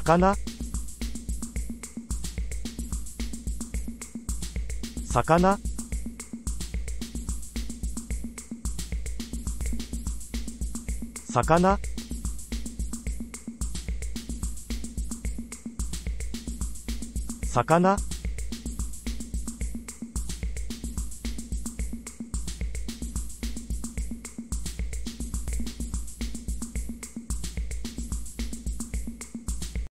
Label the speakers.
Speaker 1: 魚？魚？魚？魚？